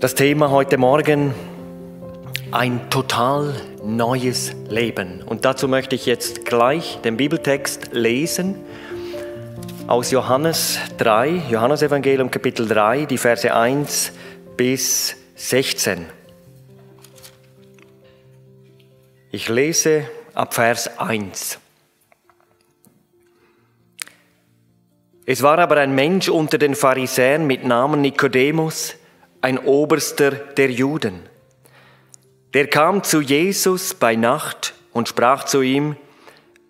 Das Thema heute Morgen, ein total neues Leben. Und dazu möchte ich jetzt gleich den Bibeltext lesen aus Johannes 3, Johannes Evangelium Kapitel 3, die Verse 1 bis 16. Ich lese ab Vers 1. Es war aber ein Mensch unter den Pharisäern mit Namen Nikodemus, ein Oberster der Juden. Der kam zu Jesus bei Nacht und sprach zu ihm,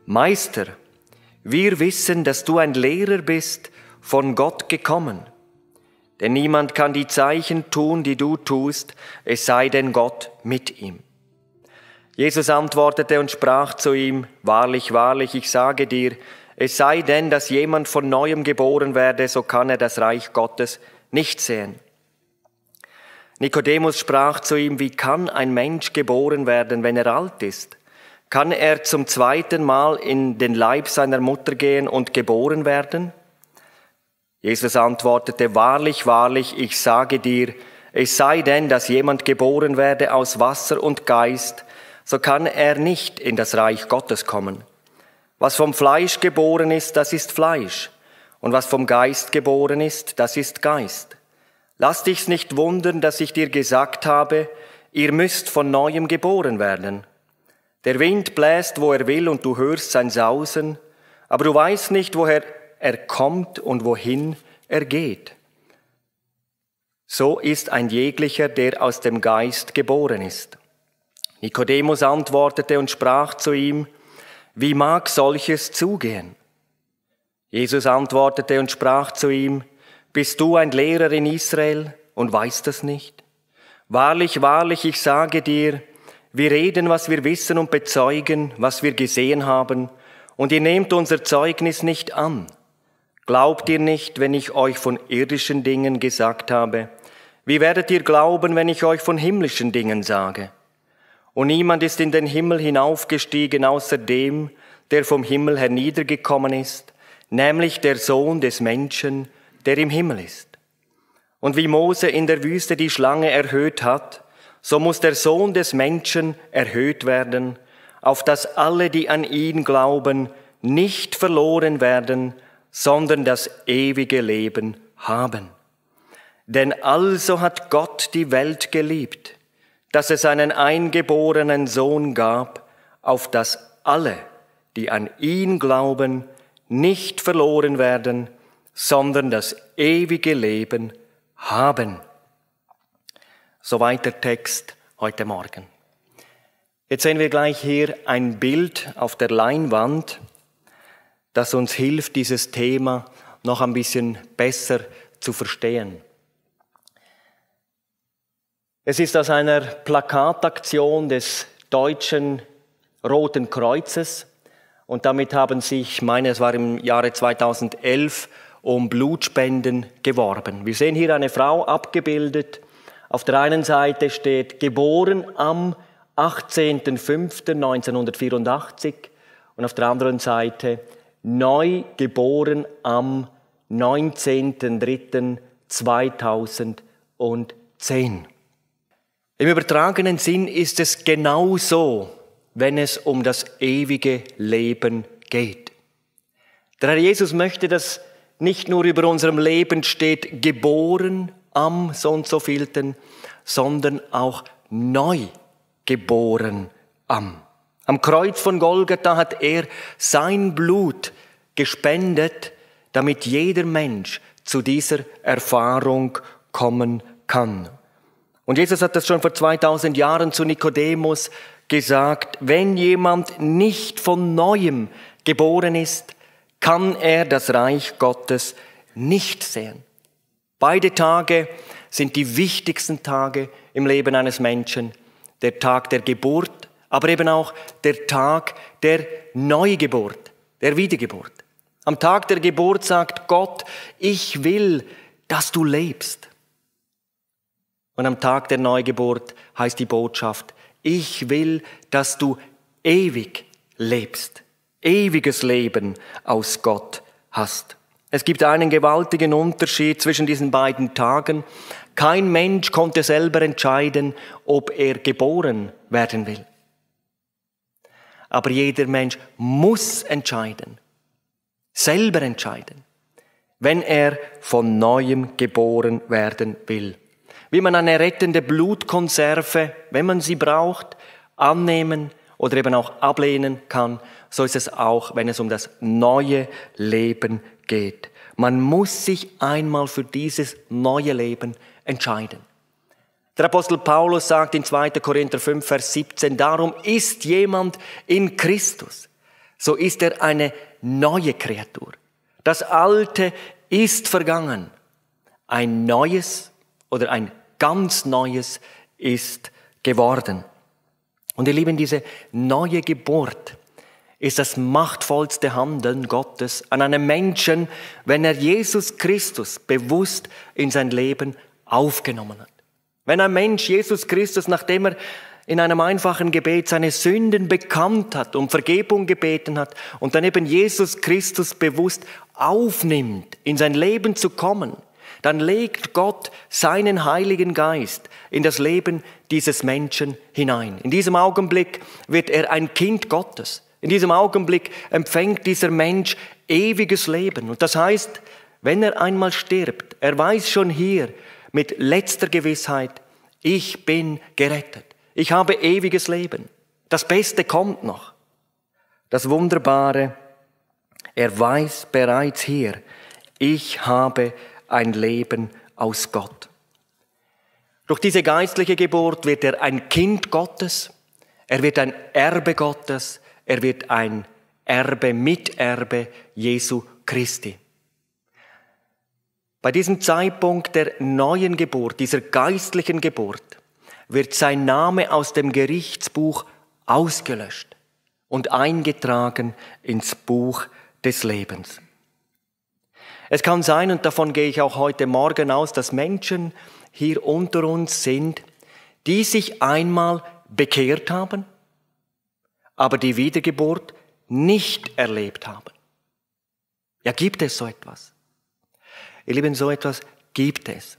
Meister, wir wissen, dass du ein Lehrer bist, von Gott gekommen. Denn niemand kann die Zeichen tun, die du tust, es sei denn Gott mit ihm. Jesus antwortete und sprach zu ihm, Wahrlich, wahrlich, ich sage dir, es sei denn, dass jemand von neuem geboren werde, so kann er das Reich Gottes nicht sehen. Nikodemus sprach zu ihm, wie kann ein Mensch geboren werden, wenn er alt ist? Kann er zum zweiten Mal in den Leib seiner Mutter gehen und geboren werden? Jesus antwortete, wahrlich, wahrlich, ich sage dir, es sei denn, dass jemand geboren werde aus Wasser und Geist, so kann er nicht in das Reich Gottes kommen. Was vom Fleisch geboren ist, das ist Fleisch, und was vom Geist geboren ist, das ist Geist. Lass dich's nicht wundern, dass ich dir gesagt habe, ihr müsst von neuem geboren werden. Der Wind bläst, wo er will, und du hörst sein Sausen, aber du weißt nicht, woher er kommt und wohin er geht. So ist ein jeglicher, der aus dem Geist geboren ist. Nikodemus antwortete und sprach zu ihm, wie mag solches zugehen? Jesus antwortete und sprach zu ihm, bist du ein Lehrer in Israel und weißt das nicht? Wahrlich, wahrlich, ich sage dir, wir reden, was wir wissen und bezeugen, was wir gesehen haben, und ihr nehmt unser Zeugnis nicht an. Glaubt ihr nicht, wenn ich euch von irdischen Dingen gesagt habe? Wie werdet ihr glauben, wenn ich euch von himmlischen Dingen sage? Und niemand ist in den Himmel hinaufgestiegen außer dem, der vom Himmel herniedergekommen ist, nämlich der Sohn des Menschen, der im Himmel ist. Und wie Mose in der Wüste die Schlange erhöht hat, so muss der Sohn des Menschen erhöht werden, auf dass alle, die an ihn glauben, nicht verloren werden, sondern das ewige Leben haben. Denn also hat Gott die Welt geliebt, dass es einen eingeborenen Sohn gab, auf dass alle, die an ihn glauben, nicht verloren werden, sondern das ewige Leben haben. Soweit der Text heute Morgen. Jetzt sehen wir gleich hier ein Bild auf der Leinwand, das uns hilft, dieses Thema noch ein bisschen besser zu verstehen. Es ist aus einer Plakataktion des Deutschen Roten Kreuzes und damit haben sich, meine, es war im Jahre 2011, um Blutspenden geworben. Wir sehen hier eine Frau abgebildet. Auf der einen Seite steht geboren am 18.05.1984 und auf der anderen Seite neu geboren am 19.03.2010. Im übertragenen Sinn ist es genau so, wenn es um das ewige Leben geht. Der Herr Jesus möchte, dass nicht nur über unserem Leben steht, geboren am so und so vielten, sondern auch neu geboren am. Am Kreuz von Golgatha hat er sein Blut gespendet, damit jeder Mensch zu dieser Erfahrung kommen kann. Und Jesus hat das schon vor 2000 Jahren zu Nikodemus gesagt, wenn jemand nicht von neuem geboren ist, kann er das Reich Gottes nicht sehen. Beide Tage sind die wichtigsten Tage im Leben eines Menschen. Der Tag der Geburt, aber eben auch der Tag der Neugeburt, der Wiedergeburt. Am Tag der Geburt sagt Gott, ich will, dass du lebst. Und am Tag der Neugeburt heißt die Botschaft, ich will, dass du ewig lebst ewiges Leben aus Gott hast. Es gibt einen gewaltigen Unterschied zwischen diesen beiden Tagen. Kein Mensch konnte selber entscheiden, ob er geboren werden will. Aber jeder Mensch muss entscheiden, selber entscheiden, wenn er von neuem geboren werden will. Wie man eine rettende Blutkonserve, wenn man sie braucht, annehmen oder eben auch ablehnen kann, so ist es auch, wenn es um das neue Leben geht. Man muss sich einmal für dieses neue Leben entscheiden. Der Apostel Paulus sagt in 2. Korinther 5, Vers 17, darum ist jemand in Christus, so ist er eine neue Kreatur. Das Alte ist vergangen. Ein neues oder ein ganz neues ist geworden. Und ihr Lieben, diese neue Geburt ist das machtvollste Handeln Gottes an einem Menschen, wenn er Jesus Christus bewusst in sein Leben aufgenommen hat. Wenn ein Mensch Jesus Christus, nachdem er in einem einfachen Gebet seine Sünden bekannt hat, um Vergebung gebeten hat und dann eben Jesus Christus bewusst aufnimmt, in sein Leben zu kommen, dann legt Gott seinen Heiligen Geist in das Leben dieses Menschen hinein. In diesem Augenblick wird er ein Kind Gottes. In diesem Augenblick empfängt dieser Mensch ewiges Leben. Und das heißt, wenn er einmal stirbt, er weiß schon hier mit letzter Gewissheit, ich bin gerettet. Ich habe ewiges Leben. Das Beste kommt noch. Das Wunderbare, er weiß bereits hier, ich habe ein Leben aus Gott. Durch diese geistliche Geburt wird er ein Kind Gottes, er wird ein Erbe Gottes, er wird ein Erbe, Miterbe Jesu Christi. Bei diesem Zeitpunkt der neuen Geburt, dieser geistlichen Geburt, wird sein Name aus dem Gerichtsbuch ausgelöscht und eingetragen ins Buch des Lebens. Es kann sein, und davon gehe ich auch heute Morgen aus, dass Menschen hier unter uns sind, die sich einmal bekehrt haben, aber die Wiedergeburt nicht erlebt haben. Ja, gibt es so etwas? Ihr Lieben, so etwas gibt es.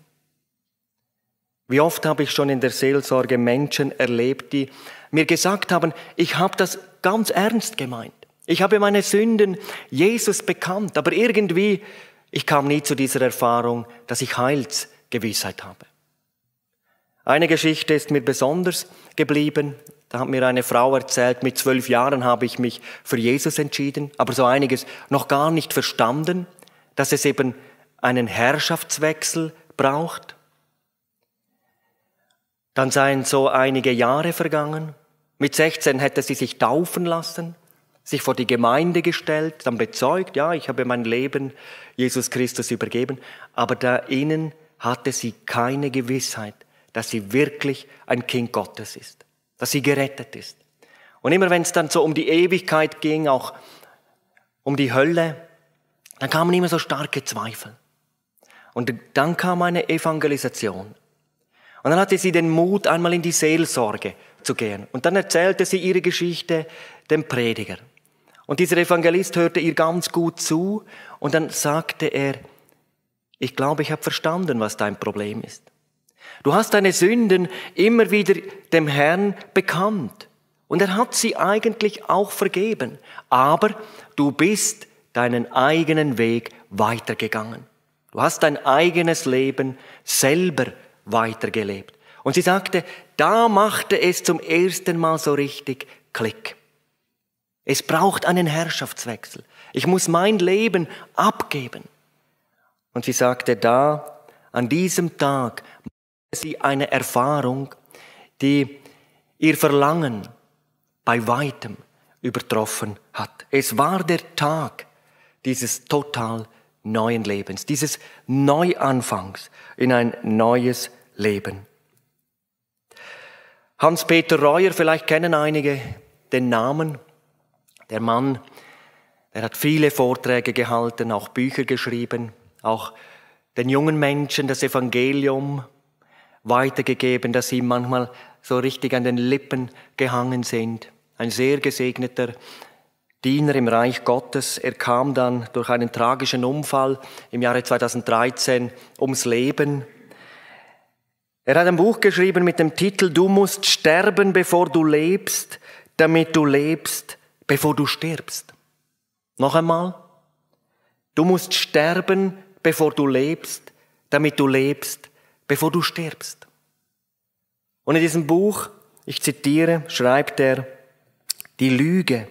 Wie oft habe ich schon in der Seelsorge Menschen erlebt, die mir gesagt haben, ich habe das ganz ernst gemeint. Ich habe meine Sünden Jesus bekannt, aber irgendwie, ich kam nie zu dieser Erfahrung, dass ich Heilsgewissheit habe. Eine Geschichte ist mir besonders geblieben. Da hat mir eine Frau erzählt, mit zwölf Jahren habe ich mich für Jesus entschieden, aber so einiges noch gar nicht verstanden, dass es eben einen Herrschaftswechsel braucht. Dann seien so einige Jahre vergangen. Mit 16 hätte sie sich taufen lassen, sich vor die Gemeinde gestellt, dann bezeugt, ja, ich habe mein Leben Jesus Christus übergeben, aber da innen hatte sie keine Gewissheit, dass sie wirklich ein Kind Gottes ist dass sie gerettet ist. Und immer wenn es dann so um die Ewigkeit ging, auch um die Hölle, dann kamen immer so starke Zweifel. Und dann kam eine Evangelisation. Und dann hatte sie den Mut, einmal in die Seelsorge zu gehen. Und dann erzählte sie ihre Geschichte dem Prediger. Und dieser Evangelist hörte ihr ganz gut zu und dann sagte er, ich glaube, ich habe verstanden, was dein Problem ist. Du hast deine Sünden immer wieder dem Herrn bekannt. Und er hat sie eigentlich auch vergeben. Aber du bist deinen eigenen Weg weitergegangen. Du hast dein eigenes Leben selber weitergelebt. Und sie sagte, da machte es zum ersten Mal so richtig Klick. Es braucht einen Herrschaftswechsel. Ich muss mein Leben abgeben. Und sie sagte, da, an diesem Tag sie eine Erfahrung, die ihr Verlangen bei weitem übertroffen hat. Es war der Tag dieses total neuen Lebens, dieses Neuanfangs in ein neues Leben. Hans-Peter Reuer, vielleicht kennen einige den Namen. Der Mann, der hat viele Vorträge gehalten, auch Bücher geschrieben, auch den jungen Menschen das Evangelium weitergegeben, dass ihm manchmal so richtig an den Lippen gehangen sind. Ein sehr gesegneter Diener im Reich Gottes. Er kam dann durch einen tragischen Unfall im Jahre 2013 ums Leben. Er hat ein Buch geschrieben mit dem Titel Du musst sterben, bevor du lebst, damit du lebst, bevor du stirbst. Noch einmal. Du musst sterben, bevor du lebst, damit du lebst, bevor du stirbst. Und in diesem Buch, ich zitiere, schreibt er, die Lüge,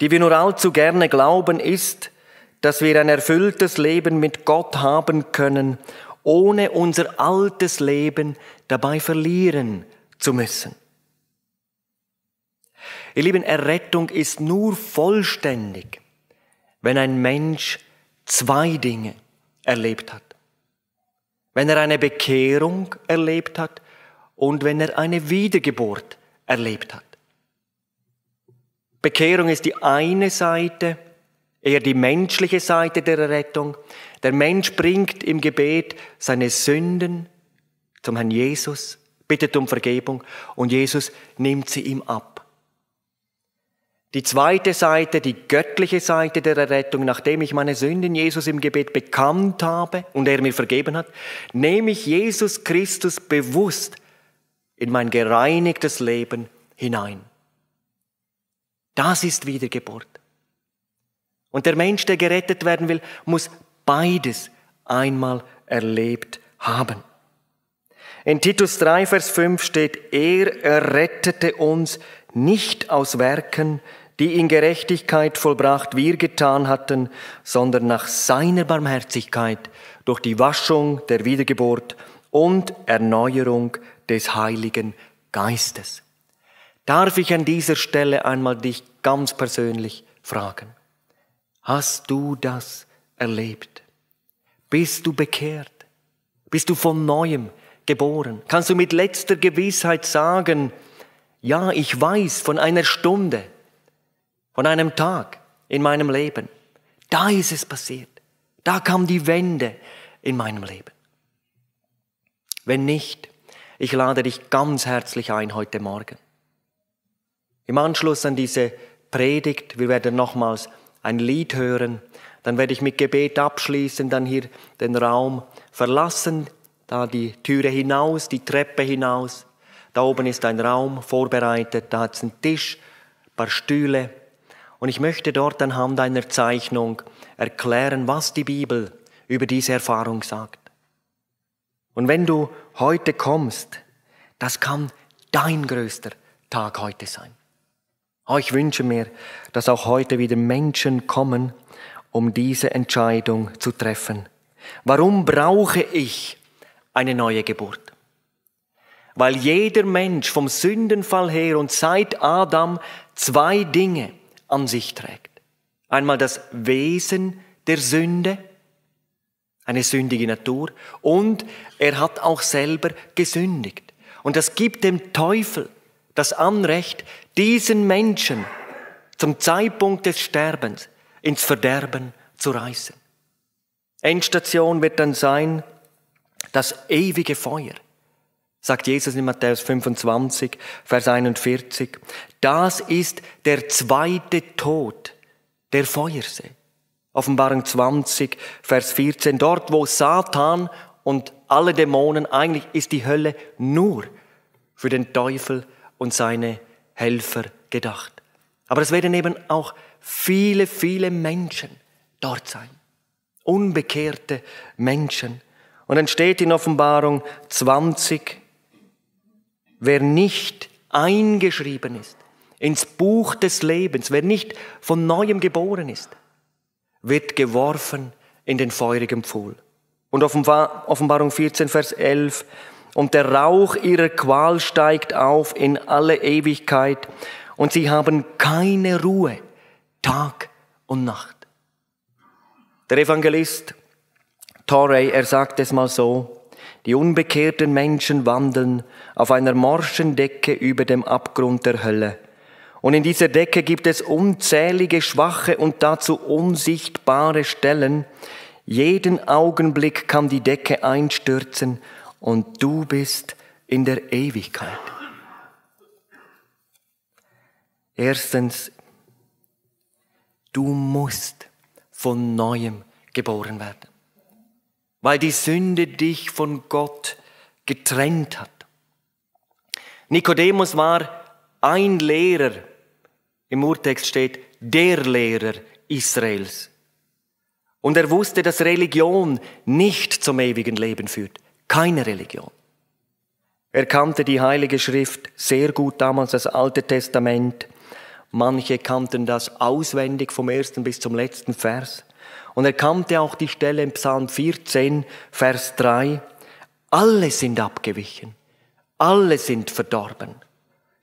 die wir nur allzu gerne glauben, ist, dass wir ein erfülltes Leben mit Gott haben können, ohne unser altes Leben dabei verlieren zu müssen. Ihr Lieben, Errettung ist nur vollständig, wenn ein Mensch zwei Dinge erlebt hat. Wenn er eine Bekehrung erlebt hat und wenn er eine Wiedergeburt erlebt hat. Bekehrung ist die eine Seite, eher die menschliche Seite der Errettung. Der Mensch bringt im Gebet seine Sünden zum Herrn Jesus, bittet um Vergebung und Jesus nimmt sie ihm ab. Die zweite Seite, die göttliche Seite der Errettung, nachdem ich meine Sünden Jesus im Gebet bekannt habe und er mir vergeben hat, nehme ich Jesus Christus bewusst in mein gereinigtes Leben hinein. Das ist Wiedergeburt. Und der Mensch, der gerettet werden will, muss beides einmal erlebt haben. In Titus 3, Vers 5 steht, er errettete uns nicht aus Werken, die in Gerechtigkeit vollbracht wir getan hatten, sondern nach seiner Barmherzigkeit durch die Waschung der Wiedergeburt und Erneuerung des Heiligen Geistes. Darf ich an dieser Stelle einmal dich ganz persönlich fragen? Hast du das erlebt? Bist du bekehrt? Bist du von neuem geboren? Kannst du mit letzter Gewissheit sagen, ja, ich weiß von einer Stunde, von einem Tag in meinem Leben, da ist es passiert. Da kam die Wende in meinem Leben. Wenn nicht, ich lade dich ganz herzlich ein heute Morgen. Im Anschluss an diese Predigt, wir werden nochmals ein Lied hören, dann werde ich mit Gebet abschließen, dann hier den Raum verlassen, da die Türe hinaus, die Treppe hinaus. Da oben ist ein Raum vorbereitet, da hat es einen Tisch, ein paar Stühle. Und ich möchte dort anhand einer Zeichnung erklären, was die Bibel über diese Erfahrung sagt. Und wenn du heute kommst, das kann dein größter Tag heute sein. Oh, ich wünsche mir, dass auch heute wieder Menschen kommen, um diese Entscheidung zu treffen. Warum brauche ich eine neue Geburt? Weil jeder Mensch vom Sündenfall her und seit Adam zwei Dinge an sich trägt. Einmal das Wesen der Sünde, eine sündige Natur, und er hat auch selber gesündigt. Und das gibt dem Teufel das Anrecht, diesen Menschen zum Zeitpunkt des Sterbens ins Verderben zu reißen. Endstation wird dann sein, das ewige Feuer sagt Jesus in Matthäus 25, Vers 41. Das ist der zweite Tod, der Feuersee. Offenbarung 20, Vers 14. Dort, wo Satan und alle Dämonen, eigentlich ist die Hölle nur für den Teufel und seine Helfer gedacht. Aber es werden eben auch viele, viele Menschen dort sein. Unbekehrte Menschen. Und dann steht in Offenbarung 20, wer nicht eingeschrieben ist ins Buch des Lebens, wer nicht von neuem geboren ist, wird geworfen in den feurigen Pfuhl. Und Offenbarung 14, Vers 11, und der Rauch ihrer Qual steigt auf in alle Ewigkeit, und sie haben keine Ruhe, Tag und Nacht. Der Evangelist Torrey, er sagt es mal so, die unbekehrten Menschen wandeln auf einer morschen Decke über dem Abgrund der Hölle. Und in dieser Decke gibt es unzählige schwache und dazu unsichtbare Stellen. Jeden Augenblick kann die Decke einstürzen und du bist in der du musst von neuem geboren werden, weil die Sünde dich von Gott getrennt hat. Nikodemus war ein Lehrer, im Urtext steht der Lehrer Israels. Und er wusste, dass Religion nicht zum ewigen Leben führt. Keine Religion. Er kannte die Heilige Schrift sehr gut damals, das Alte Testament. Manche kannten das auswendig vom ersten bis zum letzten Vers. Und er kannte auch die Stelle im Psalm 14, Vers 3. Alle sind abgewichen. Alle sind verdorben.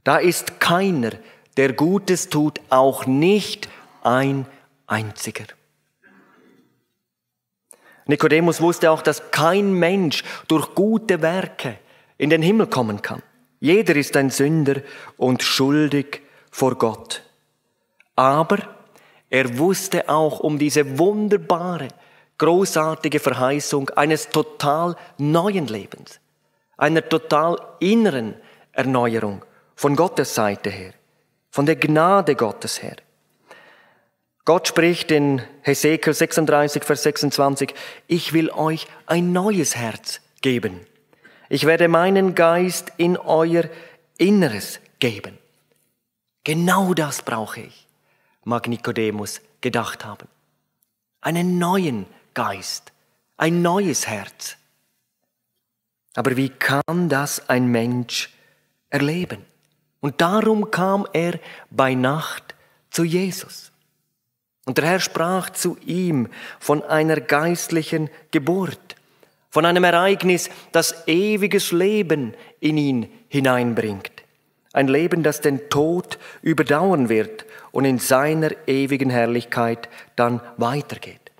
Da ist keiner, der Gutes tut, auch nicht ein einziger. Nikodemus wusste auch, dass kein Mensch durch gute Werke in den Himmel kommen kann. Jeder ist ein Sünder und schuldig vor Gott. Aber er wusste auch um diese wunderbare, großartige Verheißung eines total neuen Lebens, einer total inneren Erneuerung von Gottes Seite her, von der Gnade Gottes her. Gott spricht in Hesekiel 36, Vers 26, ich will euch ein neues Herz geben. Ich werde meinen Geist in euer Inneres geben. Genau das brauche ich, mag Nikodemus gedacht haben. Einen neuen Geist, ein neues Herz. Aber wie kann das ein Mensch erleben? Und darum kam er bei Nacht zu Jesus. Und der Herr sprach zu ihm von einer geistlichen Geburt, von einem Ereignis, das ewiges Leben in ihn hineinbringt. Ein Leben, das den Tod überdauern wird und in seiner ewigen Herrlichkeit dann weitergeht.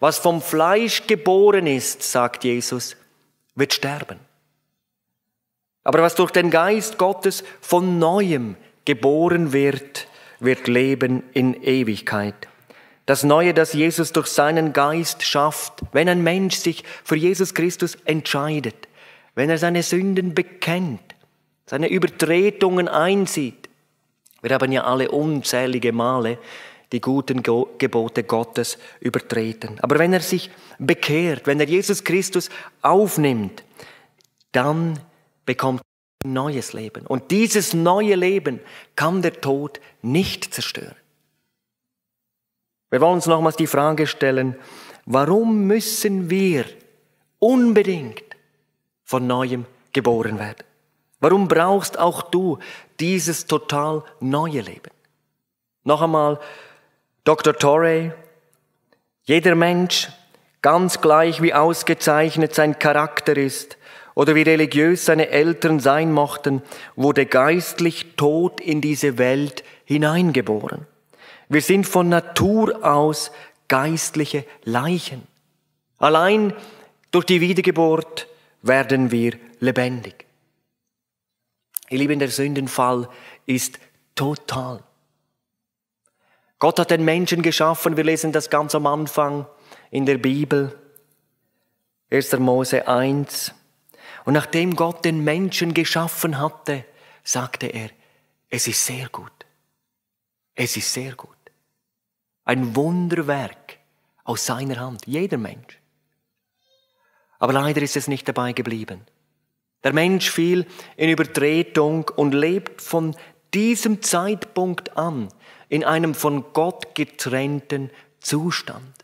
Was vom Fleisch geboren ist, sagt Jesus, wird sterben. Aber was durch den Geist Gottes von neuem geboren wird, wird leben in Ewigkeit. Das Neue, das Jesus durch seinen Geist schafft, wenn ein Mensch sich für Jesus Christus entscheidet, wenn er seine Sünden bekennt, seine Übertretungen einsieht. Wir haben ja alle unzählige Male die guten Gebote Gottes übertreten. Aber wenn er sich bekehrt, wenn er Jesus Christus aufnimmt, dann bekommt er ein neues Leben. Und dieses neue Leben kann der Tod nicht zerstören. Wir wollen uns nochmals die Frage stellen, warum müssen wir unbedingt von neuem geboren werden? Warum brauchst auch du dieses total neue Leben? Noch einmal, Dr. Torrey, jeder Mensch, ganz gleich wie ausgezeichnet sein Charakter ist oder wie religiös seine Eltern sein mochten, wurde geistlich tot in diese Welt hineingeboren. Wir sind von Natur aus geistliche Leichen. Allein durch die Wiedergeburt werden wir lebendig. Ihr Lieben, der Sündenfall ist total. Gott hat den Menschen geschaffen, wir lesen das ganz am Anfang in der Bibel, 1. Mose 1. Und nachdem Gott den Menschen geschaffen hatte, sagte er, es ist sehr gut. Es ist sehr gut. Ein Wunderwerk aus seiner Hand, jeder Mensch. Aber leider ist es nicht dabei geblieben. Der Mensch fiel in Übertretung und lebt von diesem Zeitpunkt an in einem von Gott getrennten Zustand.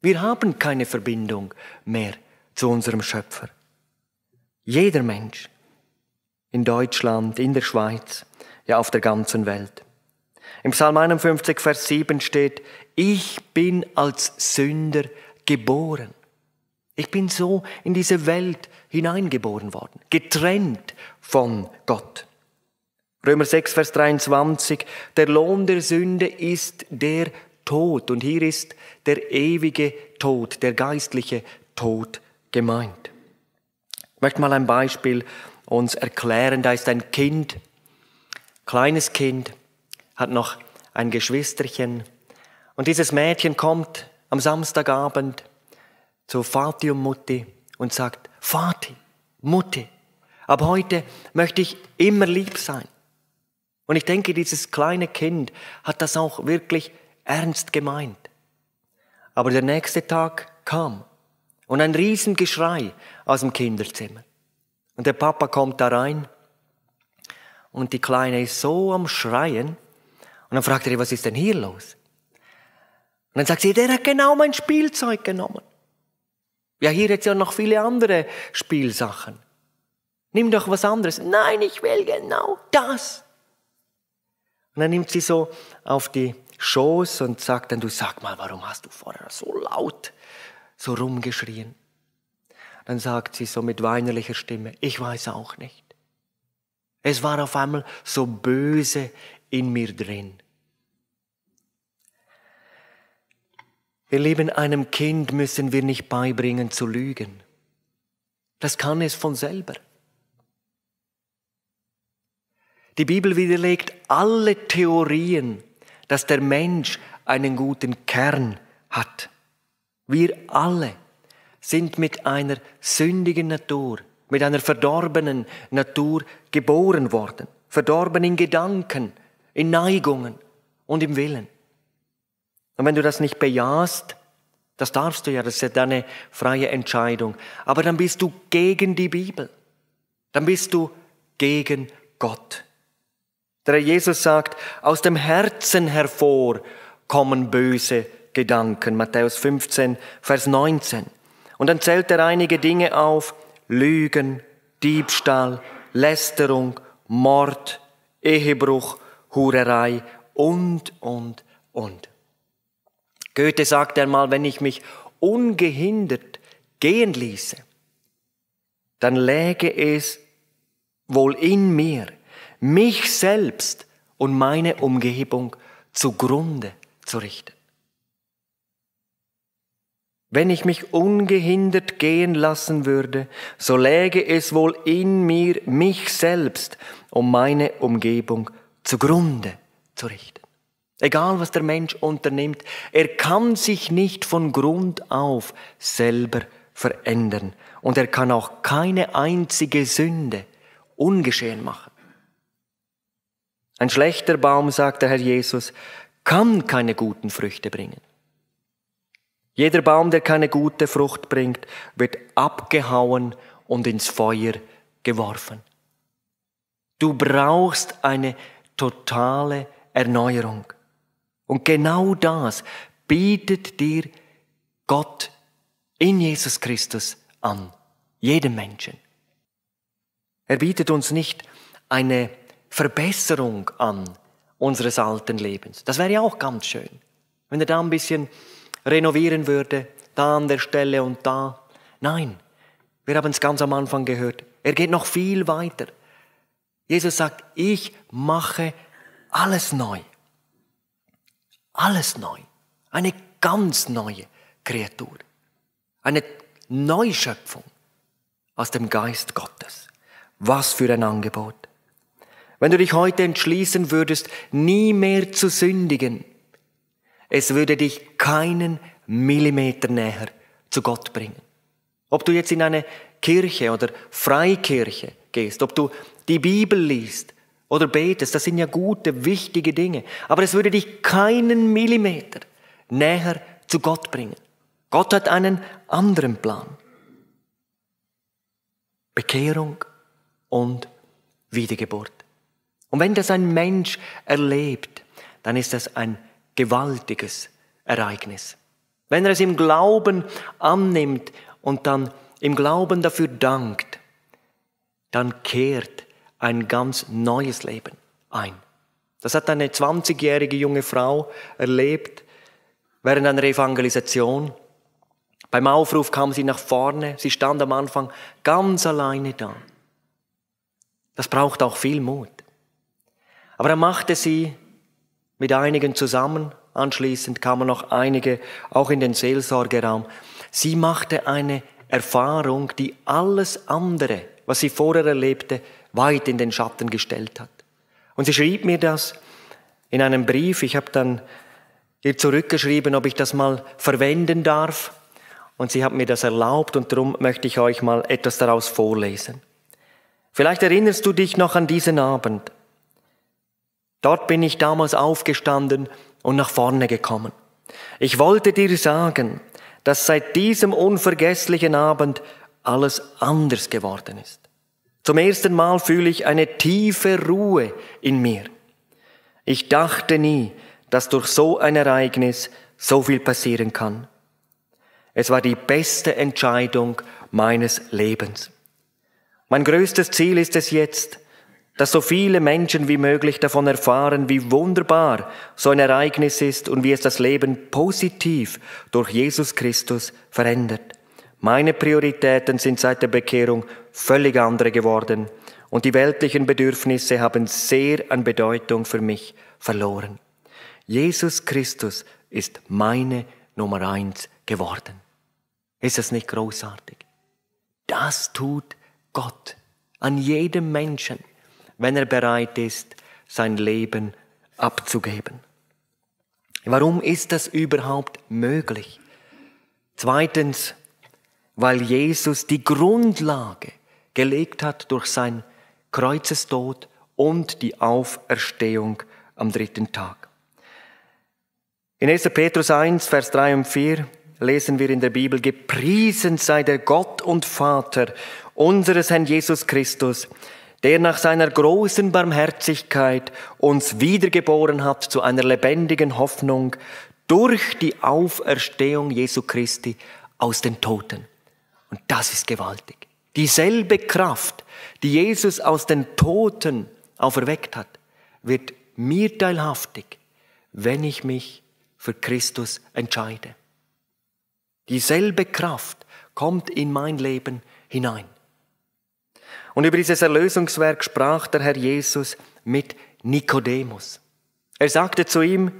Wir haben keine Verbindung mehr zu unserem Schöpfer. Jeder Mensch in Deutschland, in der Schweiz, ja auf der ganzen Welt. Im Psalm 51, Vers 7 steht, ich bin als Sünder geboren. Ich bin so in diese Welt hineingeboren worden, getrennt von Gott. Römer 6, Vers 23, der Lohn der Sünde ist der Tod. Und hier ist der ewige Tod, der geistliche Tod gemeint. Ich möchte mal ein Beispiel uns erklären. Da ist ein Kind, kleines Kind, hat noch ein Geschwisterchen. Und dieses Mädchen kommt am Samstagabend zu Vati und Mutti und sagt, Vati, Mutti, ab heute möchte ich immer lieb sein. Und ich denke, dieses kleine Kind hat das auch wirklich ernst gemeint. Aber der nächste Tag kam und ein Riesengeschrei aus dem Kinderzimmer. Und der Papa kommt da rein und die Kleine ist so am Schreien. Und dann fragt er, was ist denn hier los? Und dann sagt sie, der hat genau mein Spielzeug genommen. Ja, hier hat ja noch viele andere Spielsachen. Nimm doch was anderes. Nein, ich will genau das. Und dann nimmt sie so auf die Schoß und sagt dann, du sag mal, warum hast du vorher so laut so rumgeschrien? Dann sagt sie so mit weinerlicher Stimme, ich weiß auch nicht. Es war auf einmal so böse in mir drin. Ihr Lieben, einem Kind müssen wir nicht beibringen zu lügen. Das kann es von selber. Die Bibel widerlegt alle Theorien, dass der Mensch einen guten Kern hat. Wir alle sind mit einer sündigen Natur, mit einer verdorbenen Natur geboren worden, verdorben in Gedanken, in Neigungen und im Willen. Und wenn du das nicht bejahst, das darfst du ja, das ist ja deine freie Entscheidung, aber dann bist du gegen die Bibel, dann bist du gegen Gott. Der Jesus sagt, aus dem Herzen hervor kommen böse Gedanken. Matthäus 15, Vers 19. Und dann zählt er einige Dinge auf. Lügen, Diebstahl, Lästerung, Mord, Ehebruch, Hurerei und, und, und. Goethe sagt einmal, wenn ich mich ungehindert gehen ließe, dann läge es wohl in mir, mich selbst und meine Umgebung zugrunde zu richten. Wenn ich mich ungehindert gehen lassen würde, so läge es wohl in mir, mich selbst um meine Umgebung zugrunde zu richten. Egal was der Mensch unternimmt, er kann sich nicht von Grund auf selber verändern und er kann auch keine einzige Sünde ungeschehen machen. Ein schlechter Baum, sagt der Herr Jesus, kann keine guten Früchte bringen. Jeder Baum, der keine gute Frucht bringt, wird abgehauen und ins Feuer geworfen. Du brauchst eine totale Erneuerung. Und genau das bietet dir Gott in Jesus Christus an, jedem Menschen. Er bietet uns nicht eine Verbesserung an unseres alten Lebens. Das wäre ja auch ganz schön, wenn er da ein bisschen renovieren würde, da an der Stelle und da. Nein, wir haben es ganz am Anfang gehört. Er geht noch viel weiter. Jesus sagt, ich mache alles neu. Alles neu. Eine ganz neue Kreatur. Eine Neuschöpfung aus dem Geist Gottes. Was für ein Angebot. Wenn du dich heute entschließen würdest, nie mehr zu sündigen, es würde dich keinen Millimeter näher zu Gott bringen. Ob du jetzt in eine Kirche oder Freikirche gehst, ob du die Bibel liest oder betest, das sind ja gute, wichtige Dinge. Aber es würde dich keinen Millimeter näher zu Gott bringen. Gott hat einen anderen Plan. Bekehrung und Wiedergeburt. Und wenn das ein Mensch erlebt, dann ist das ein gewaltiges Ereignis. Wenn er es im Glauben annimmt und dann im Glauben dafür dankt, dann kehrt ein ganz neues Leben ein. Das hat eine 20-jährige junge Frau erlebt während einer Evangelisation. Beim Aufruf kam sie nach vorne, sie stand am Anfang ganz alleine da. Das braucht auch viel Mut. Aber er machte sie mit einigen zusammen. Anschließend kamen noch einige auch in den Seelsorgeraum. Sie machte eine Erfahrung, die alles andere, was sie vorher erlebte, weit in den Schatten gestellt hat. Und sie schrieb mir das in einem Brief. Ich habe dann ihr zurückgeschrieben, ob ich das mal verwenden darf. Und sie hat mir das erlaubt und darum möchte ich euch mal etwas daraus vorlesen. Vielleicht erinnerst du dich noch an diesen Abend. Dort bin ich damals aufgestanden und nach vorne gekommen. Ich wollte dir sagen, dass seit diesem unvergesslichen Abend alles anders geworden ist. Zum ersten Mal fühle ich eine tiefe Ruhe in mir. Ich dachte nie, dass durch so ein Ereignis so viel passieren kann. Es war die beste Entscheidung meines Lebens. Mein größtes Ziel ist es jetzt, dass so viele Menschen wie möglich davon erfahren, wie wunderbar so ein Ereignis ist und wie es das Leben positiv durch Jesus Christus verändert. Meine Prioritäten sind seit der Bekehrung völlig andere geworden und die weltlichen Bedürfnisse haben sehr an Bedeutung für mich verloren. Jesus Christus ist meine Nummer eins geworden. Ist das nicht großartig? Das tut Gott an jedem Menschen, wenn er bereit ist, sein Leben abzugeben. Warum ist das überhaupt möglich? Zweitens, weil Jesus die Grundlage gelegt hat durch sein Kreuzestod und die Auferstehung am dritten Tag. In 1. Petrus 1, Vers 3 und 4 lesen wir in der Bibel, gepriesen sei der Gott und Vater unseres Herrn Jesus Christus, der nach seiner großen Barmherzigkeit uns wiedergeboren hat zu einer lebendigen Hoffnung durch die Auferstehung Jesu Christi aus den Toten. Und das ist gewaltig. Dieselbe Kraft, die Jesus aus den Toten auferweckt hat, wird mir teilhaftig, wenn ich mich für Christus entscheide. Dieselbe Kraft kommt in mein Leben hinein. Und über dieses Erlösungswerk sprach der Herr Jesus mit Nikodemus. Er sagte zu ihm,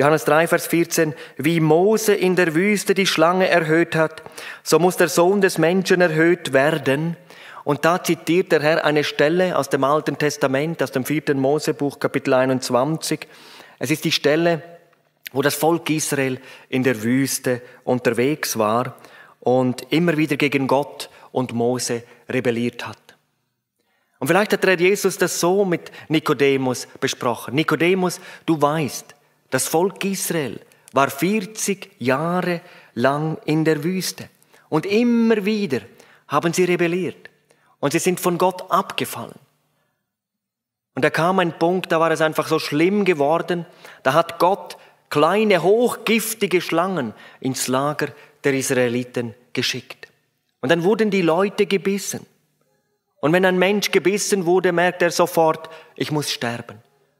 Johannes 3, Vers 14, wie Mose in der Wüste die Schlange erhöht hat, so muss der Sohn des Menschen erhöht werden. Und da zitiert der Herr eine Stelle aus dem Alten Testament, aus dem vierten Mosebuch, Kapitel 21. Es ist die Stelle, wo das Volk Israel in der Wüste unterwegs war und immer wieder gegen Gott und Mose rebelliert hat. Und vielleicht hat der Herr Jesus das so mit Nikodemus besprochen. Nikodemus, du weißt, das Volk Israel war 40 Jahre lang in der Wüste und immer wieder haben sie rebelliert und sie sind von Gott abgefallen. Und da kam ein Punkt, da war es einfach so schlimm geworden, da hat Gott kleine, hochgiftige Schlangen ins Lager der Israeliten geschickt. Und dann wurden die Leute gebissen. Und wenn ein Mensch gebissen wurde, merkt er sofort, ich muss sterben.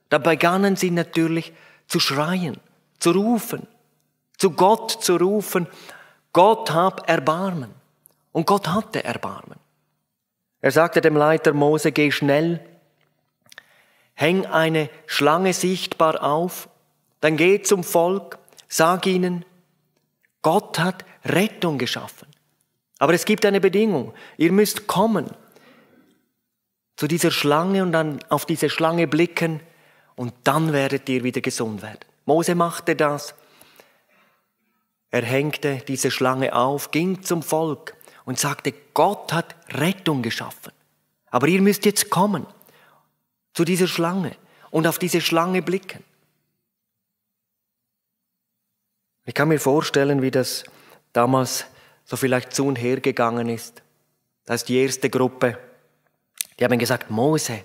Da begannen sie natürlich zu schreien, zu rufen, zu Gott zu rufen, Gott hab Erbarmen. Und Gott hatte Erbarmen. Er sagte dem Leiter Mose, geh schnell, häng eine Schlange sichtbar auf, dann geh zum Volk, sag ihnen, Gott hat Rettung geschaffen. Aber es gibt eine Bedingung. Ihr müsst kommen zu dieser Schlange und dann auf diese Schlange blicken und dann werdet ihr wieder gesund werden. Mose machte das. Er hängte diese Schlange auf, ging zum Volk und sagte, Gott hat Rettung geschaffen. Aber ihr müsst jetzt kommen zu dieser Schlange und auf diese Schlange blicken. Ich kann mir vorstellen, wie das damals so vielleicht zu und her gegangen ist. Da ist die erste Gruppe, die haben gesagt, Mose,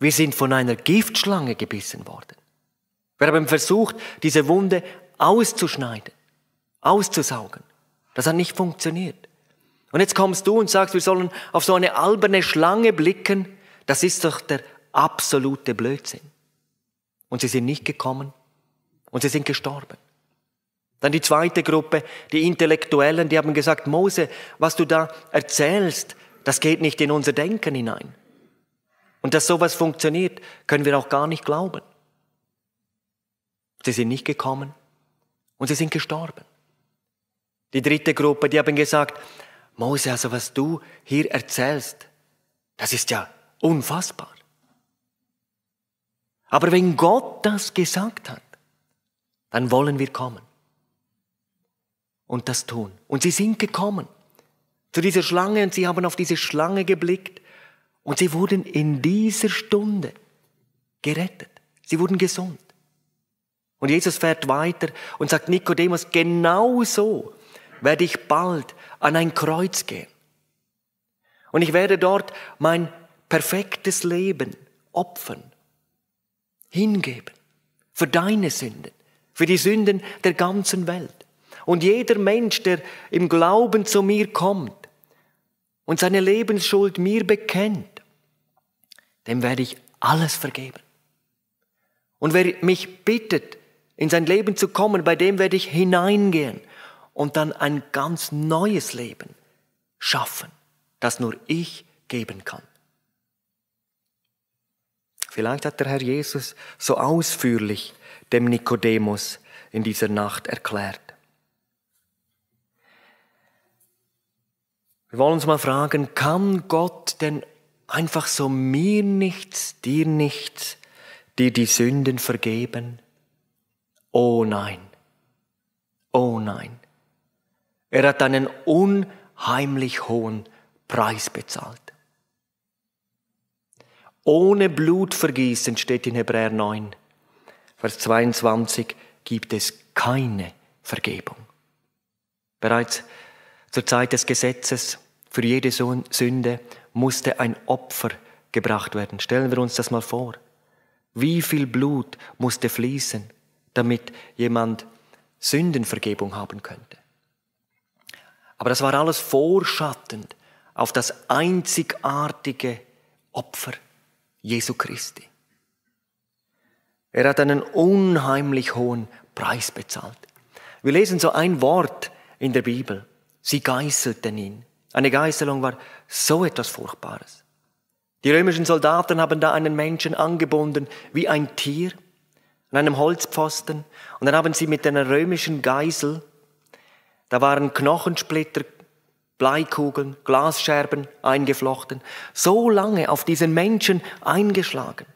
wir sind von einer Giftschlange gebissen worden. Wir haben versucht, diese Wunde auszuschneiden, auszusaugen. Das hat nicht funktioniert. Und jetzt kommst du und sagst, wir sollen auf so eine alberne Schlange blicken. Das ist doch der absolute Blödsinn. Und sie sind nicht gekommen und sie sind gestorben. Dann die zweite Gruppe, die Intellektuellen, die haben gesagt, Mose, was du da erzählst, das geht nicht in unser Denken hinein. Und dass sowas funktioniert, können wir auch gar nicht glauben. Sie sind nicht gekommen und sie sind gestorben. Die dritte Gruppe, die haben gesagt, Mose, also was du hier erzählst, das ist ja unfassbar. Aber wenn Gott das gesagt hat, dann wollen wir kommen und das tun. Und sie sind gekommen zu dieser Schlange und sie haben auf diese Schlange geblickt und sie wurden in dieser Stunde gerettet. Sie wurden gesund. Und Jesus fährt weiter und sagt Nikodemus, genau so werde ich bald an ein Kreuz gehen. Und ich werde dort mein perfektes Leben opfern, hingeben, für deine Sünden, für die Sünden der ganzen Welt. Und jeder Mensch, der im Glauben zu mir kommt und seine Lebensschuld mir bekennt, dem werde ich alles vergeben. Und wer mich bittet, in sein Leben zu kommen, bei dem werde ich hineingehen und dann ein ganz neues Leben schaffen, das nur ich geben kann. Vielleicht hat der Herr Jesus so ausführlich dem Nikodemus in dieser Nacht erklärt. Wir wollen uns mal fragen, kann Gott denn einfach so mir nichts, dir nichts, dir die Sünden vergeben? Oh nein, oh nein. Er hat einen unheimlich hohen Preis bezahlt. Ohne Blutvergießen steht in Hebräer 9, Vers 22, gibt es keine Vergebung. Bereits zur Zeit des Gesetzes für jede Sünde musste ein Opfer gebracht werden. Stellen wir uns das mal vor. Wie viel Blut musste fließen, damit jemand Sündenvergebung haben könnte? Aber das war alles vorschattend auf das einzigartige Opfer Jesu Christi. Er hat einen unheimlich hohen Preis bezahlt. Wir lesen so ein Wort in der Bibel. Sie geißelten ihn. Eine Geißelung war so etwas Furchtbares. Die römischen Soldaten haben da einen Menschen angebunden wie ein Tier an einem Holzpfosten und dann haben sie mit einer römischen Geisel, da waren Knochensplitter, Bleikugeln, Glasscherben eingeflochten, so lange auf diesen Menschen eingeschlagen.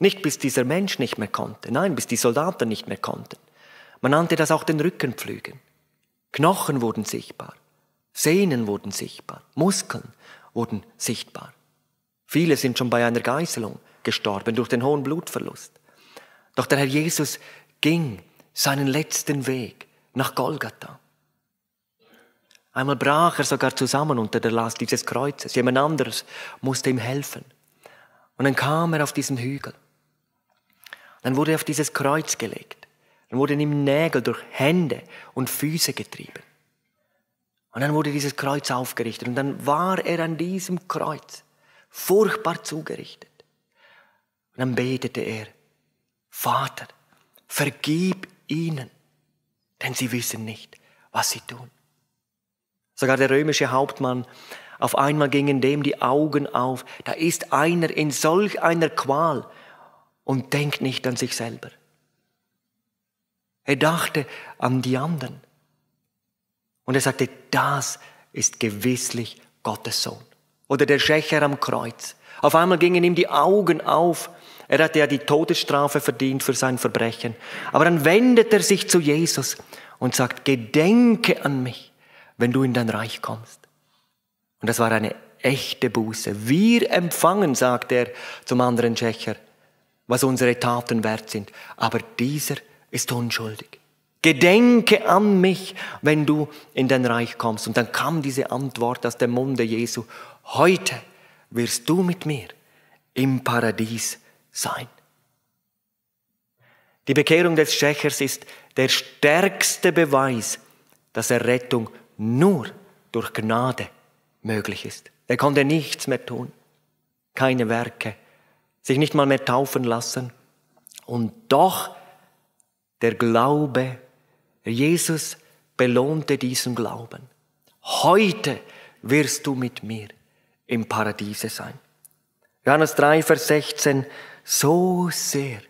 Nicht bis dieser Mensch nicht mehr konnte, nein, bis die Soldaten nicht mehr konnten. Man nannte das auch den Rückenpflügen. Knochen wurden sichtbar, Sehnen wurden sichtbar, Muskeln wurden sichtbar. Viele sind schon bei einer Geißelung gestorben durch den hohen Blutverlust. Doch der Herr Jesus ging seinen letzten Weg nach Golgatha. Einmal brach er sogar zusammen unter der Last dieses Kreuzes. Jemand anderes musste ihm helfen. Und dann kam er auf diesen Hügel. Dann wurde er auf dieses Kreuz gelegt. Dann wurden ihm Nägel durch Hände und Füße getrieben. Und dann wurde dieses Kreuz aufgerichtet. Und dann war er an diesem Kreuz furchtbar zugerichtet. Und dann betete er, Vater, vergib ihnen, denn sie wissen nicht, was sie tun. Sogar der römische Hauptmann, auf einmal gingen dem die Augen auf. Da ist einer in solch einer Qual und denkt nicht an sich selber. Er dachte an die anderen. Und er sagte, das ist gewisslich Gottes Sohn. Oder der Schächer am Kreuz. Auf einmal gingen ihm die Augen auf. Er hatte ja die Todesstrafe verdient für sein Verbrechen. Aber dann wendet er sich zu Jesus und sagt, gedenke an mich wenn du in dein Reich kommst. Und das war eine echte Buße. Wir empfangen, sagt er zum anderen Schächer, was unsere Taten wert sind. Aber dieser ist unschuldig. Gedenke an mich, wenn du in dein Reich kommst. Und dann kam diese Antwort aus dem Munde Jesu. Heute wirst du mit mir im Paradies sein. Die Bekehrung des Schächers ist der stärkste Beweis, dass er Rettung nur durch Gnade möglich ist. Er konnte nichts mehr tun, keine Werke, sich nicht mal mehr taufen lassen. Und doch der Glaube, Jesus belohnte diesen Glauben. Heute wirst du mit mir im Paradiese sein. Johannes 3, Vers 16, so sehr,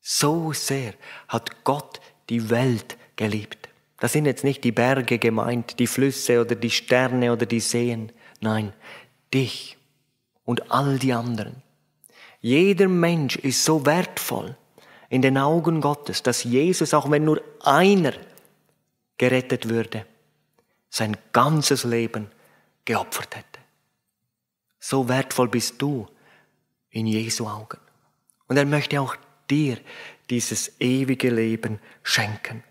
so sehr hat Gott die Welt geliebt, da sind jetzt nicht die Berge gemeint, die Flüsse oder die Sterne oder die Seen. Nein, dich und all die anderen. Jeder Mensch ist so wertvoll in den Augen Gottes, dass Jesus, auch wenn nur einer gerettet würde, sein ganzes Leben geopfert hätte. So wertvoll bist du in Jesu Augen. Und er möchte auch dir dieses ewige Leben schenken.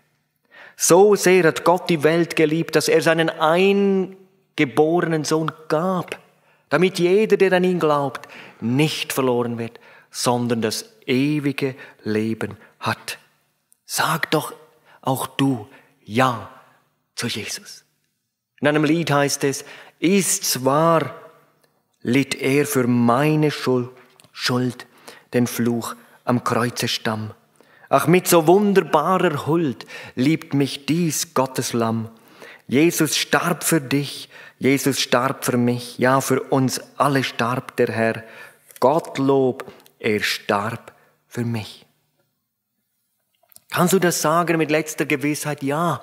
So sehr hat Gott die Welt geliebt, dass er seinen eingeborenen Sohn gab, damit jeder, der an ihn glaubt, nicht verloren wird, sondern das ewige Leben hat. Sag doch auch du Ja zu Jesus. In einem Lied heißt es, ist's wahr, litt er für meine Schuld den Fluch am Kreuzestamm. Ach, mit so wunderbarer Huld liebt mich dies Gottes Lamm. Jesus starb für dich, Jesus starb für mich, ja, für uns alle starb der Herr. Gottlob, er starb für mich. Kannst du das sagen mit letzter Gewissheit? Ja,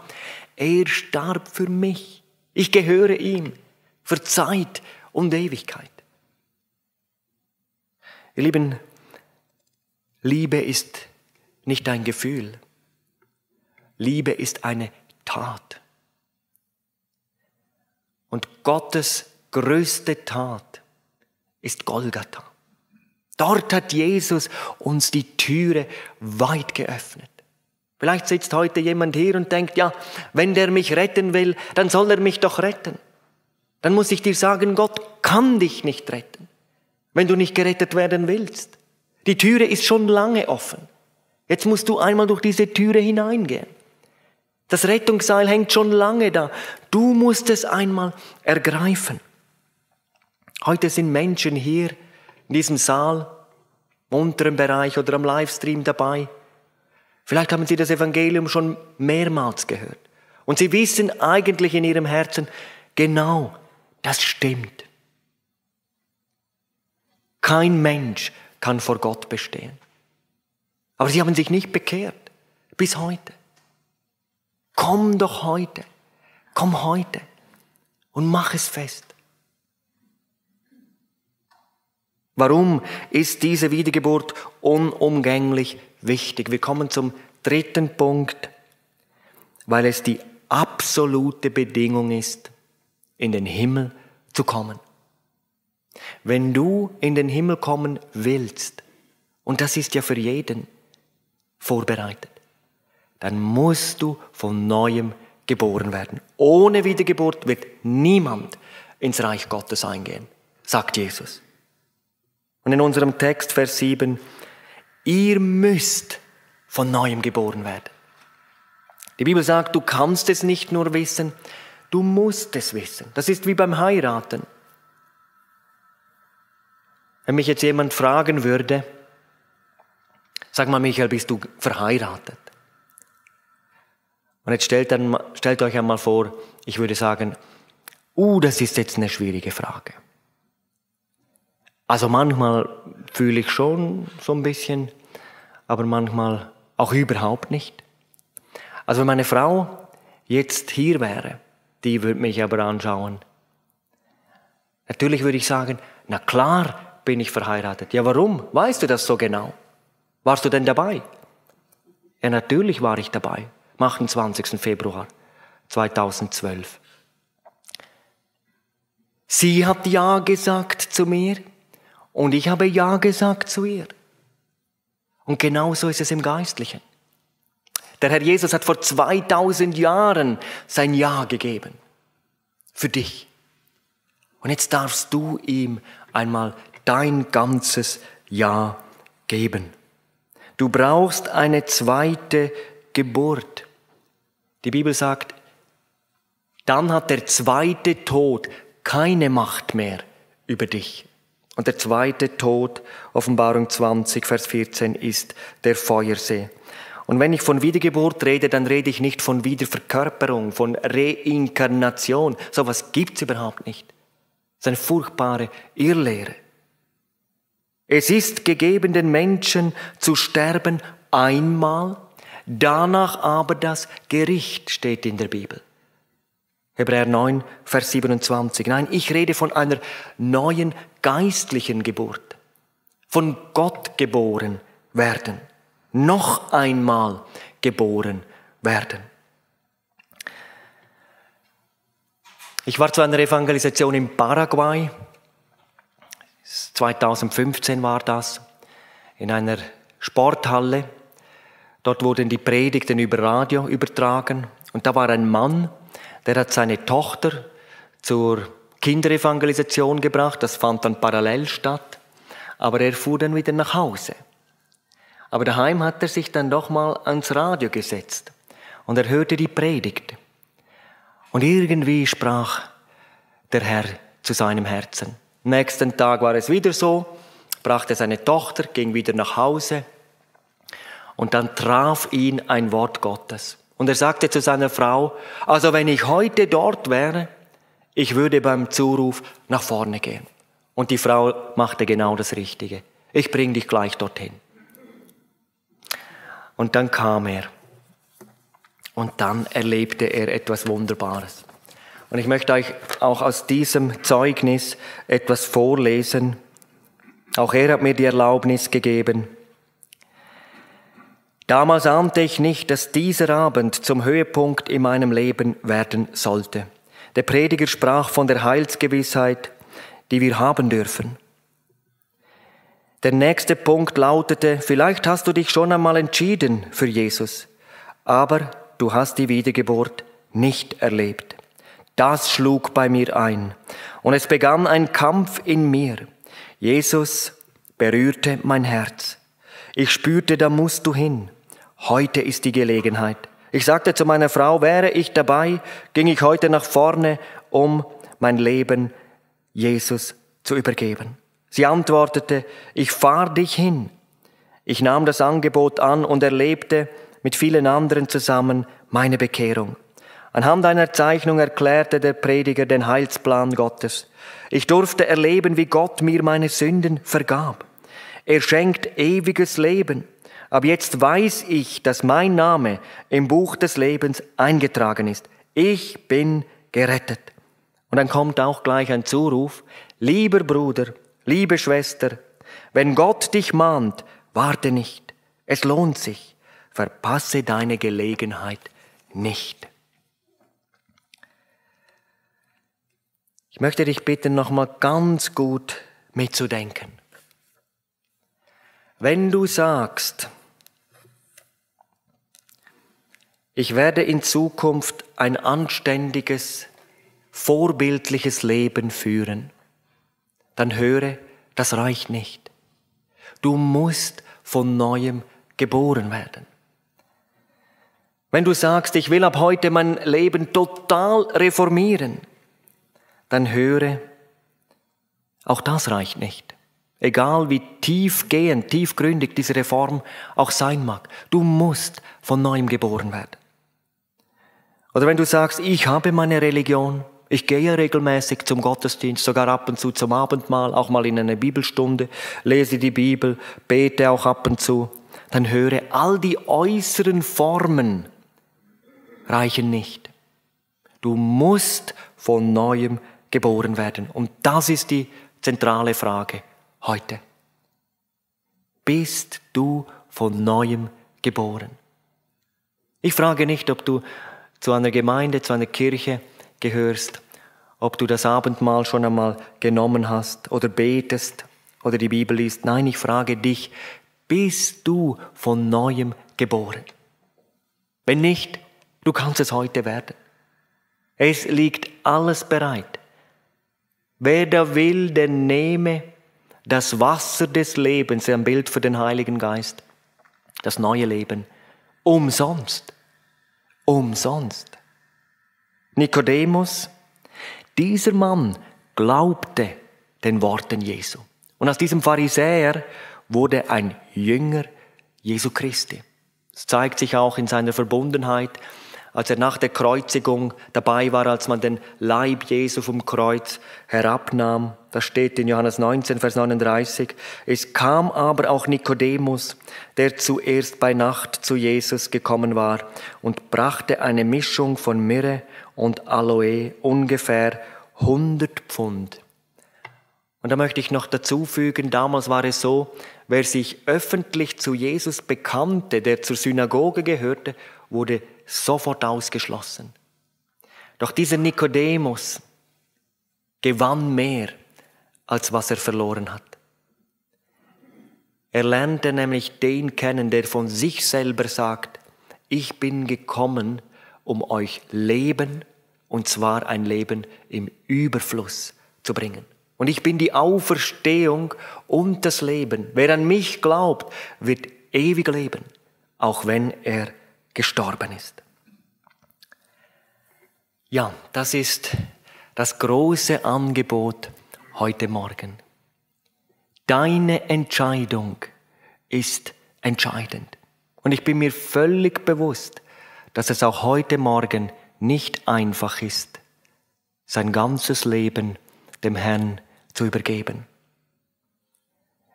er starb für mich. Ich gehöre ihm für Zeit und Ewigkeit. Ihr Lieben, Liebe ist nicht ein Gefühl. Liebe ist eine Tat. Und Gottes größte Tat ist Golgatha. Dort hat Jesus uns die Türe weit geöffnet. Vielleicht sitzt heute jemand hier und denkt, ja, wenn der mich retten will, dann soll er mich doch retten. Dann muss ich dir sagen, Gott kann dich nicht retten, wenn du nicht gerettet werden willst. Die Türe ist schon lange offen. Jetzt musst du einmal durch diese Türe hineingehen. Das Rettungsseil hängt schon lange da. Du musst es einmal ergreifen. Heute sind Menschen hier in diesem Saal, im unteren Bereich oder am Livestream dabei. Vielleicht haben sie das Evangelium schon mehrmals gehört. Und sie wissen eigentlich in ihrem Herzen, genau, das stimmt. Kein Mensch kann vor Gott bestehen. Aber sie haben sich nicht bekehrt. Bis heute. Komm doch heute. Komm heute. Und mach es fest. Warum ist diese Wiedergeburt unumgänglich wichtig? Wir kommen zum dritten Punkt, weil es die absolute Bedingung ist, in den Himmel zu kommen. Wenn du in den Himmel kommen willst, und das ist ja für jeden, vorbereitet. Dann musst du von neuem geboren werden. Ohne Wiedergeburt wird niemand ins Reich Gottes eingehen, sagt Jesus. Und in unserem Text, Vers 7, ihr müsst von neuem geboren werden. Die Bibel sagt, du kannst es nicht nur wissen, du musst es wissen. Das ist wie beim Heiraten. Wenn mich jetzt jemand fragen würde, Sag mal, Michael, bist du verheiratet? Und jetzt stellt, stellt euch einmal vor, ich würde sagen, uh, das ist jetzt eine schwierige Frage. Also manchmal fühle ich schon so ein bisschen, aber manchmal auch überhaupt nicht. Also wenn meine Frau jetzt hier wäre, die würde mich aber anschauen. Natürlich würde ich sagen, na klar bin ich verheiratet. Ja, warum? Weißt du das so genau? Warst du denn dabei? Ja, natürlich war ich dabei. Am 28. Februar 2012. Sie hat Ja gesagt zu mir und ich habe Ja gesagt zu ihr. Und genauso ist es im Geistlichen. Der Herr Jesus hat vor 2000 Jahren sein Ja gegeben. Für dich. Und jetzt darfst du ihm einmal dein ganzes Ja geben. Du brauchst eine zweite Geburt. Die Bibel sagt, dann hat der zweite Tod keine Macht mehr über dich. Und der zweite Tod, Offenbarung 20, Vers 14, ist der Feuersee. Und wenn ich von Wiedergeburt rede, dann rede ich nicht von Wiederverkörperung, von Reinkarnation. So etwas gibt's überhaupt nicht. Das ist eine furchtbare Irrlehre. Es ist gegeben, den Menschen zu sterben einmal, danach aber das Gericht steht in der Bibel. Hebräer 9, Vers 27. Nein, ich rede von einer neuen geistlichen Geburt. Von Gott geboren werden. Noch einmal geboren werden. Ich war zu einer Evangelisation in Paraguay 2015 war das, in einer Sporthalle. Dort wurden die Predigten über Radio übertragen. Und da war ein Mann, der hat seine Tochter zur Kinderevangelisation gebracht. Das fand dann parallel statt. Aber er fuhr dann wieder nach Hause. Aber daheim hat er sich dann doch mal ans Radio gesetzt und er hörte die Predigt. Und irgendwie sprach der Herr zu seinem Herzen. Nächsten Tag war es wieder so, brachte seine Tochter, ging wieder nach Hause und dann traf ihn ein Wort Gottes. Und er sagte zu seiner Frau, also wenn ich heute dort wäre, ich würde beim Zuruf nach vorne gehen. Und die Frau machte genau das Richtige. Ich bring dich gleich dorthin. Und dann kam er. Und dann erlebte er etwas Wunderbares. Und ich möchte euch auch aus diesem Zeugnis etwas vorlesen. Auch er hat mir die Erlaubnis gegeben. Damals ahnte ich nicht, dass dieser Abend zum Höhepunkt in meinem Leben werden sollte. Der Prediger sprach von der Heilsgewissheit, die wir haben dürfen. Der nächste Punkt lautete, vielleicht hast du dich schon einmal entschieden für Jesus, aber du hast die Wiedergeburt nicht erlebt. Das schlug bei mir ein und es begann ein Kampf in mir. Jesus berührte mein Herz. Ich spürte, da musst du hin. Heute ist die Gelegenheit. Ich sagte zu meiner Frau, wäre ich dabei, ging ich heute nach vorne, um mein Leben Jesus zu übergeben. Sie antwortete, ich fahr dich hin. Ich nahm das Angebot an und erlebte mit vielen anderen zusammen meine Bekehrung. Anhand einer Zeichnung erklärte der Prediger den Heilsplan Gottes. Ich durfte erleben, wie Gott mir meine Sünden vergab. Er schenkt ewiges Leben. Ab jetzt weiß ich, dass mein Name im Buch des Lebens eingetragen ist. Ich bin gerettet. Und dann kommt auch gleich ein Zuruf, lieber Bruder, Liebe Schwester, wenn Gott dich mahnt, warte nicht. Es lohnt sich. Verpasse deine Gelegenheit nicht. Ich möchte dich bitten, nochmal ganz gut mitzudenken. Wenn du sagst, ich werde in Zukunft ein anständiges, vorbildliches Leben führen, dann höre, das reicht nicht. Du musst von neuem geboren werden. Wenn du sagst, ich will ab heute mein Leben total reformieren, dann höre, auch das reicht nicht. Egal wie tiefgehend, tiefgründig diese Reform auch sein mag, du musst von neuem geboren werden. Oder wenn du sagst, ich habe meine Religion, ich gehe regelmäßig zum Gottesdienst, sogar ab und zu zum Abendmahl, auch mal in eine Bibelstunde, lese die Bibel, bete auch ab und zu. Dann höre, all die äußeren Formen reichen nicht. Du musst von neuem geboren werden. Und das ist die zentrale Frage heute. Bist du von neuem geboren? Ich frage nicht, ob du zu einer Gemeinde, zu einer Kirche gehörst, ob du das Abendmahl schon einmal genommen hast oder betest oder die Bibel liest. Nein, ich frage dich, bist du von neuem geboren? Wenn nicht, du kannst es heute werden. Es liegt alles bereit. Wer da will, der nehme das Wasser des Lebens, ein Bild für den Heiligen Geist, das neue Leben, umsonst. Umsonst. Nikodemus, dieser Mann glaubte den Worten Jesu. Und aus diesem Pharisäer wurde ein Jünger Jesu Christi. Das zeigt sich auch in seiner Verbundenheit, als er nach der Kreuzigung dabei war, als man den Leib Jesu vom Kreuz herabnahm. Das steht in Johannes 19, Vers 39. Es kam aber auch Nikodemus, der zuerst bei Nacht zu Jesus gekommen war und brachte eine Mischung von Myrrhe und Aloe, ungefähr 100 Pfund. Und da möchte ich noch dazu fügen, damals war es so, wer sich öffentlich zu Jesus bekannte, der zur Synagoge gehörte, wurde sofort ausgeschlossen. Doch dieser Nikodemus gewann mehr, als was er verloren hat. Er lernte nämlich den kennen, der von sich selber sagt, ich bin gekommen, um euch Leben, und zwar ein Leben im Überfluss zu bringen. Und ich bin die Auferstehung und das Leben. Wer an mich glaubt, wird ewig leben, auch wenn er gestorben ist. Ja, das ist das große Angebot heute Morgen. Deine Entscheidung ist entscheidend. Und ich bin mir völlig bewusst, dass es auch heute Morgen nicht einfach ist, sein ganzes Leben dem Herrn zu übergeben.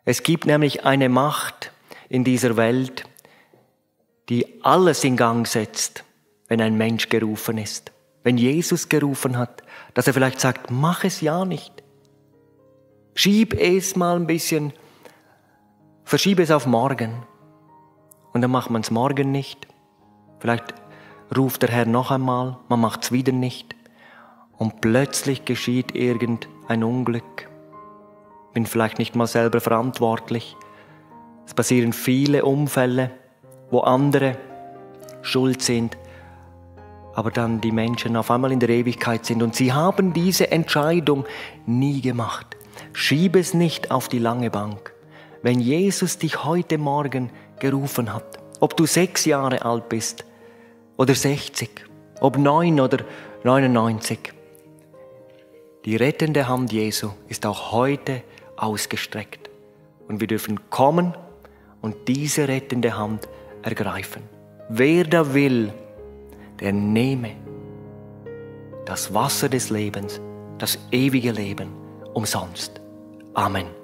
Es gibt nämlich eine Macht in dieser Welt, die alles in Gang setzt, wenn ein Mensch gerufen ist. Wenn Jesus gerufen hat, dass er vielleicht sagt, mach es ja nicht. Schieb es mal ein bisschen, verschiebe es auf morgen. Und dann macht man es morgen nicht. Vielleicht ruft der Herr noch einmal, man macht es wieder nicht. Und plötzlich geschieht irgendein Unglück. Bin vielleicht nicht mal selber verantwortlich. Es passieren viele Unfälle, wo andere schuld sind, aber dann die Menschen auf einmal in der Ewigkeit sind und sie haben diese Entscheidung nie gemacht. Schieb es nicht auf die lange Bank. Wenn Jesus dich heute Morgen gerufen hat, ob du sechs Jahre alt bist oder 60, ob neun oder 99, die rettende Hand Jesu ist auch heute ausgestreckt. Und wir dürfen kommen und diese rettende Hand ergreifen. Wer da will, der nehme das Wasser des Lebens, das ewige Leben umsonst. Amen.